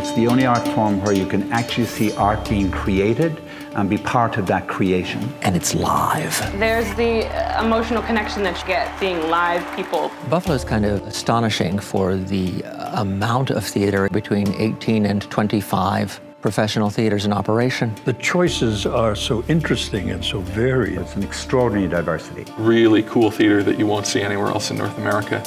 It's the only art form where you can actually see art being created and be part of that creation. And it's live. There's the uh, emotional connection that you get seeing live people. Buffalo is kind of astonishing for the uh, amount of theater between 18 and 25 professional theaters in operation. The choices are so interesting and so varied. It's an extraordinary diversity. Really cool theater that you won't see anywhere else in North America.